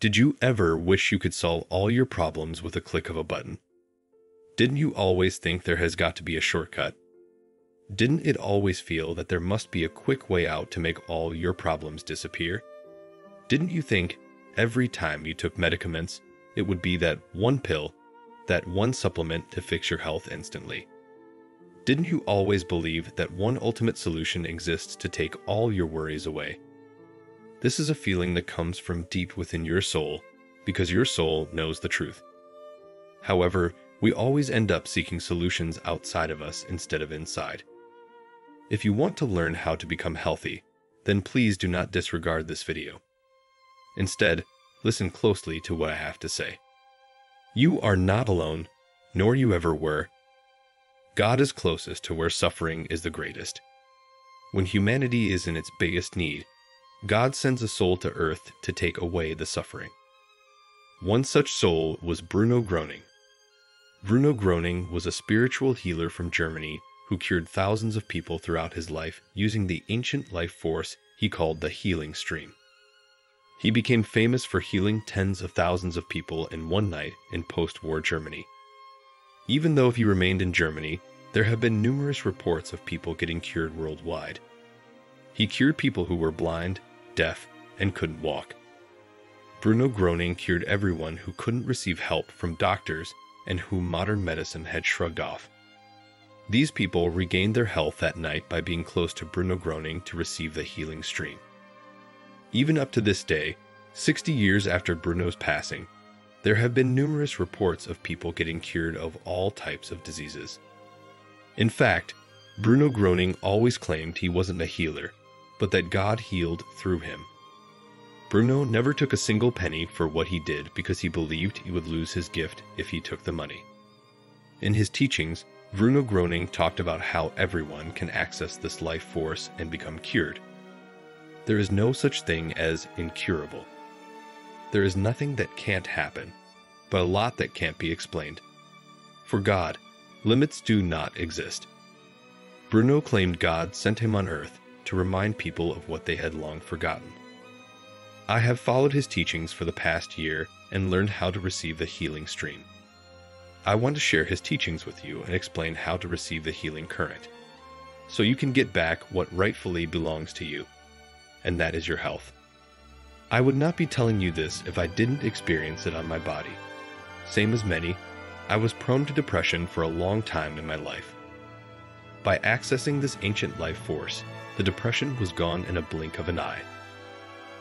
Did you ever wish you could solve all your problems with a click of a button? Didn't you always think there has got to be a shortcut? Didn't it always feel that there must be a quick way out to make all your problems disappear? Didn't you think every time you took medicaments, it would be that one pill, that one supplement to fix your health instantly? Didn't you always believe that one ultimate solution exists to take all your worries away? This is a feeling that comes from deep within your soul because your soul knows the truth. However, we always end up seeking solutions outside of us instead of inside. If you want to learn how to become healthy, then please do not disregard this video. Instead, listen closely to what I have to say. You are not alone, nor you ever were. God is closest to where suffering is the greatest. When humanity is in its biggest need, God sends a soul to earth to take away the suffering. One such soul was Bruno Groening. Bruno Groening was a spiritual healer from Germany who cured thousands of people throughout his life using the ancient life force he called the healing stream. He became famous for healing tens of thousands of people in one night in post war Germany. Even though he remained in Germany, there have been numerous reports of people getting cured worldwide. He cured people who were blind, deaf, and couldn't walk. Bruno Groening cured everyone who couldn't receive help from doctors and whom modern medicine had shrugged off. These people regained their health that night by being close to Bruno Groening to receive the healing stream. Even up to this day, 60 years after Bruno's passing, there have been numerous reports of people getting cured of all types of diseases. In fact, Bruno Groening always claimed he wasn't a healer, but that God healed through him. Bruno never took a single penny for what he did because he believed he would lose his gift if he took the money. In his teachings, Bruno Groening talked about how everyone can access this life force and become cured. There is no such thing as incurable. There is nothing that can't happen, but a lot that can't be explained. For God, limits do not exist. Bruno claimed God sent him on earth to remind people of what they had long forgotten. I have followed his teachings for the past year and learned how to receive the healing stream. I want to share his teachings with you and explain how to receive the healing current, so you can get back what rightfully belongs to you, and that is your health. I would not be telling you this if I didn't experience it on my body. Same as many, I was prone to depression for a long time in my life. By accessing this ancient life force, the depression was gone in a blink of an eye.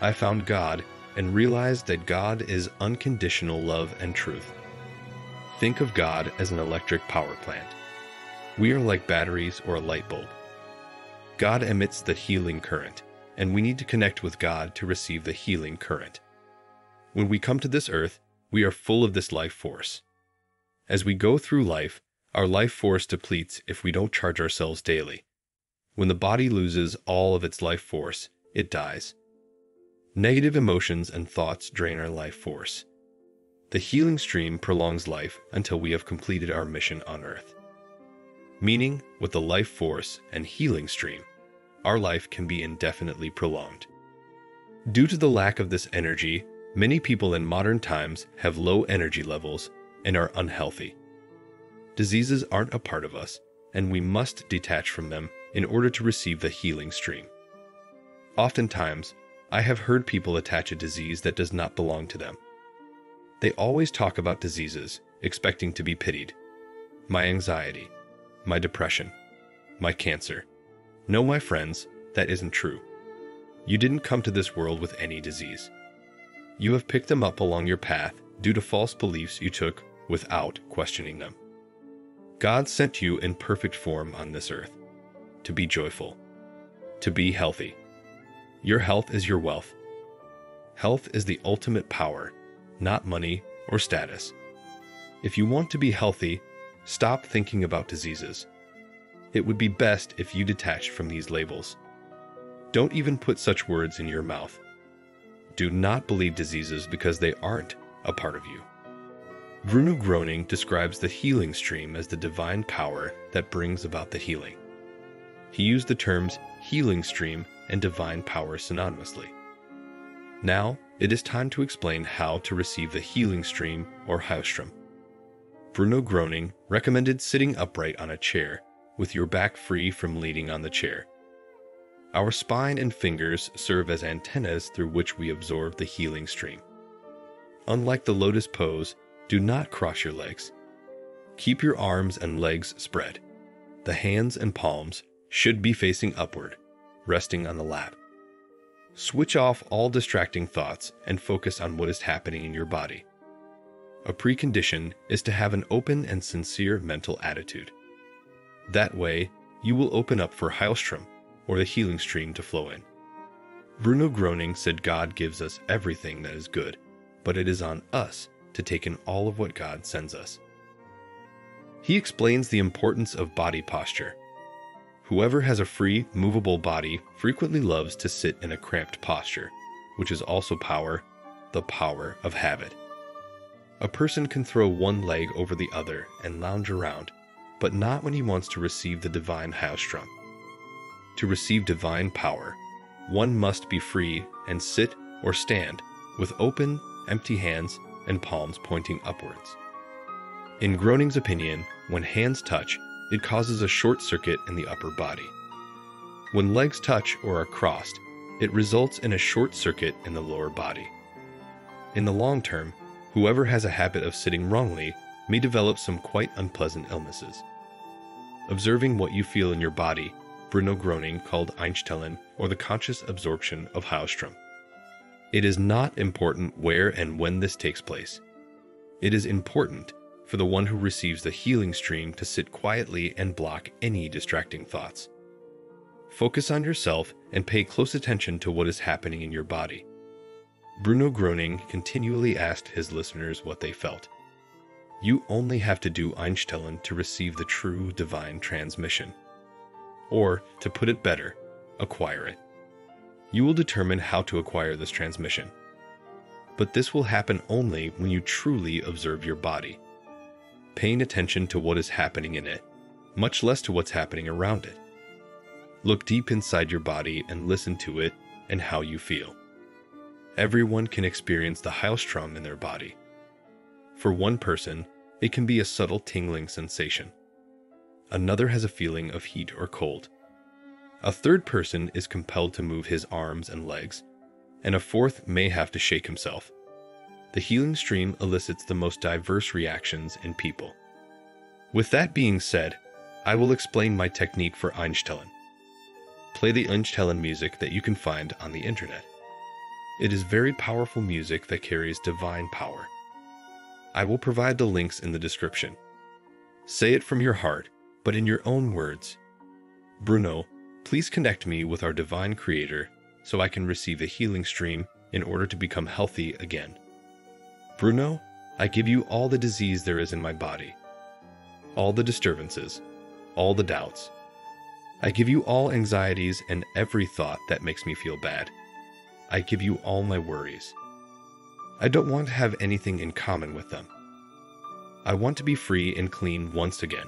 I found God and realized that God is unconditional love and truth. Think of God as an electric power plant. We are like batteries or a light bulb. God emits the healing current, and we need to connect with God to receive the healing current. When we come to this earth, we are full of this life force. As we go through life, our life force depletes if we don't charge ourselves daily. When the body loses all of its life force, it dies. Negative emotions and thoughts drain our life force. The healing stream prolongs life until we have completed our mission on Earth. Meaning, with the life force and healing stream, our life can be indefinitely prolonged. Due to the lack of this energy, many people in modern times have low energy levels and are unhealthy. Diseases aren't a part of us, and we must detach from them in order to receive the healing stream. Oftentimes, I have heard people attach a disease that does not belong to them. They always talk about diseases, expecting to be pitied. My anxiety, my depression, my cancer. No, my friends, that isn't true. You didn't come to this world with any disease. You have picked them up along your path due to false beliefs you took without questioning them. God sent you in perfect form on this earth to be joyful, to be healthy, your health is your wealth. Health is the ultimate power, not money or status. If you want to be healthy, stop thinking about diseases. It would be best if you detached from these labels. Don't even put such words in your mouth. Do not believe diseases because they aren't a part of you. Bruno Groening describes the healing stream as the divine power that brings about the healing. He used the terms healing stream and divine power synonymously. Now, it is time to explain how to receive the healing stream or Heilstrom. Bruno Groening recommended sitting upright on a chair with your back free from leaning on the chair. Our spine and fingers serve as antennas through which we absorb the healing stream. Unlike the lotus pose, do not cross your legs. Keep your arms and legs spread. The hands and palms should be facing upward, resting on the lap. Switch off all distracting thoughts and focus on what is happening in your body. A precondition is to have an open and sincere mental attitude. That way, you will open up for Heilstrom, or the healing stream to flow in. Bruno Groening said God gives us everything that is good, but it is on us to take in all of what God sends us. He explains the importance of body posture. Whoever has a free, movable body frequently loves to sit in a cramped posture, which is also power, the power of habit. A person can throw one leg over the other and lounge around, but not when he wants to receive the divine Heilstrom. To receive divine power, one must be free and sit or stand with open, empty hands and palms pointing upwards. In Groening's opinion, when hands touch, it causes a short circuit in the upper body. When legs touch or are crossed, it results in a short circuit in the lower body. In the long term, whoever has a habit of sitting wrongly may develop some quite unpleasant illnesses. Observing what you feel in your body Bruno Groening called Einstellen or the conscious absorption of Heilstrom. It is not important where and when this takes place. It is important for the one who receives the healing stream to sit quietly and block any distracting thoughts. Focus on yourself and pay close attention to what is happening in your body. Bruno Groening continually asked his listeners what they felt. You only have to do Einstellen to receive the true divine transmission or, to put it better, acquire it. You will determine how to acquire this transmission. But this will happen only when you truly observe your body, paying attention to what is happening in it, much less to what's happening around it. Look deep inside your body and listen to it and how you feel. Everyone can experience the Heilstrom in their body. For one person, it can be a subtle tingling sensation another has a feeling of heat or cold. A third person is compelled to move his arms and legs, and a fourth may have to shake himself. The healing stream elicits the most diverse reactions in people. With that being said, I will explain my technique for Einstellen. Play the Einstellen music that you can find on the internet. It is very powerful music that carries divine power. I will provide the links in the description. Say it from your heart but in your own words. Bruno, please connect me with our divine creator so I can receive a healing stream in order to become healthy again. Bruno, I give you all the disease there is in my body, all the disturbances, all the doubts. I give you all anxieties and every thought that makes me feel bad. I give you all my worries. I don't want to have anything in common with them. I want to be free and clean once again.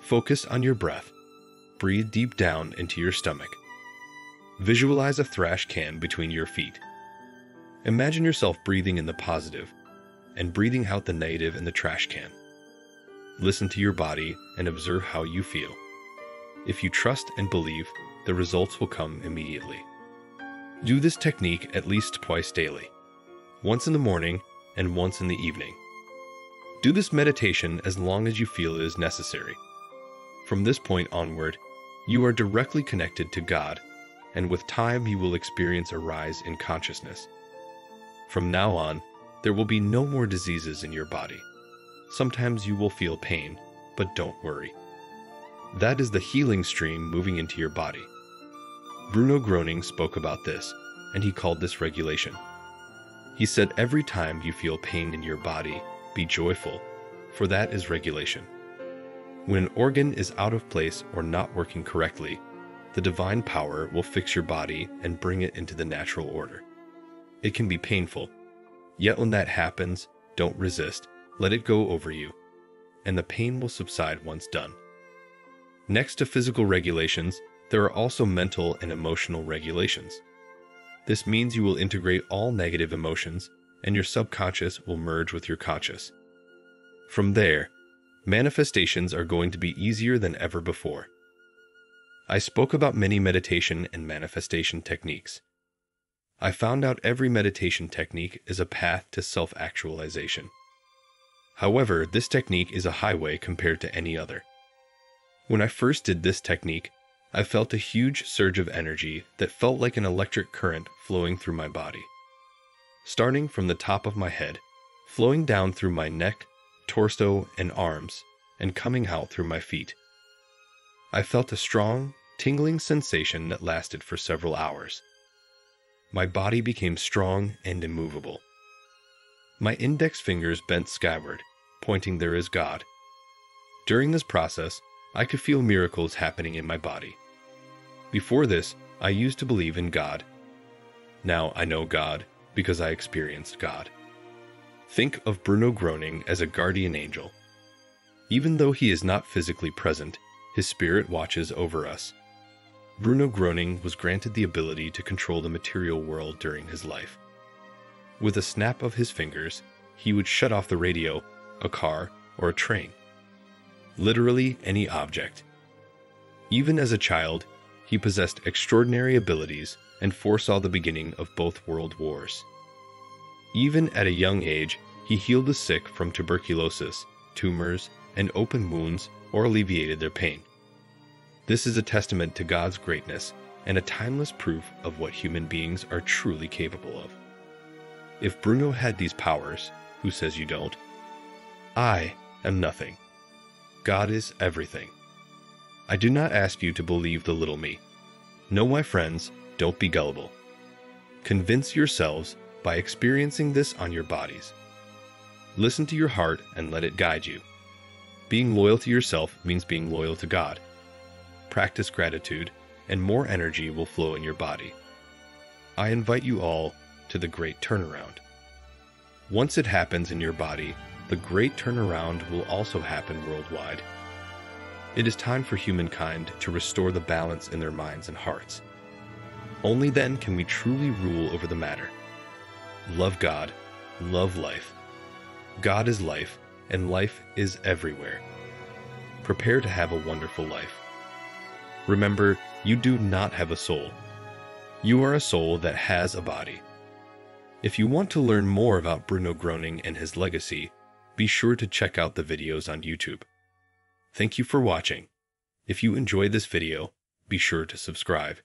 Focus on your breath. Breathe deep down into your stomach. Visualize a thrash can between your feet. Imagine yourself breathing in the positive and breathing out the negative in the trash can. Listen to your body and observe how you feel. If you trust and believe, the results will come immediately. Do this technique at least twice daily, once in the morning and once in the evening. Do this meditation as long as you feel it is necessary. From this point onward, you are directly connected to God, and with time you will experience a rise in consciousness. From now on, there will be no more diseases in your body. Sometimes you will feel pain, but don't worry. That is the healing stream moving into your body. Bruno Groening spoke about this, and he called this regulation. He said every time you feel pain in your body, be joyful, for that is regulation. When an organ is out of place or not working correctly, the divine power will fix your body and bring it into the natural order. It can be painful, yet when that happens, don't resist, let it go over you, and the pain will subside once done. Next to physical regulations, there are also mental and emotional regulations. This means you will integrate all negative emotions and your subconscious will merge with your conscious. From there, manifestations are going to be easier than ever before. I spoke about many meditation and manifestation techniques. I found out every meditation technique is a path to self actualization. However, this technique is a highway compared to any other. When I first did this technique, I felt a huge surge of energy that felt like an electric current flowing through my body. Starting from the top of my head, flowing down through my neck, torso, and arms, and coming out through my feet. I felt a strong, tingling sensation that lasted for several hours. My body became strong and immovable. My index fingers bent skyward, pointing there is God. During this process, I could feel miracles happening in my body. Before this, I used to believe in God. Now I know God because I experienced God. Think of Bruno Groening as a guardian angel. Even though he is not physically present, his spirit watches over us. Bruno Groening was granted the ability to control the material world during his life. With a snap of his fingers, he would shut off the radio, a car, or a train. Literally any object. Even as a child, he possessed extraordinary abilities and foresaw the beginning of both world wars. Even at a young age, he healed the sick from tuberculosis, tumors, and open wounds or alleviated their pain. This is a testament to God's greatness and a timeless proof of what human beings are truly capable of. If Bruno had these powers, who says you don't? I am nothing. God is everything. I do not ask you to believe the little me. No, my friends, don't be gullible. Convince yourselves by experiencing this on your bodies. Listen to your heart and let it guide you. Being loyal to yourself means being loyal to God. Practice gratitude, and more energy will flow in your body. I invite you all to the great turnaround. Once it happens in your body, the great turnaround will also happen worldwide. It is time for humankind to restore the balance in their minds and hearts. Only then can we truly rule over the matter. Love God, love life. God is life, and life is everywhere. Prepare to have a wonderful life. Remember, you do not have a soul. You are a soul that has a body. If you want to learn more about Bruno Groening and his legacy, be sure to check out the videos on YouTube. Thank you for watching. If you enjoyed this video, be sure to subscribe.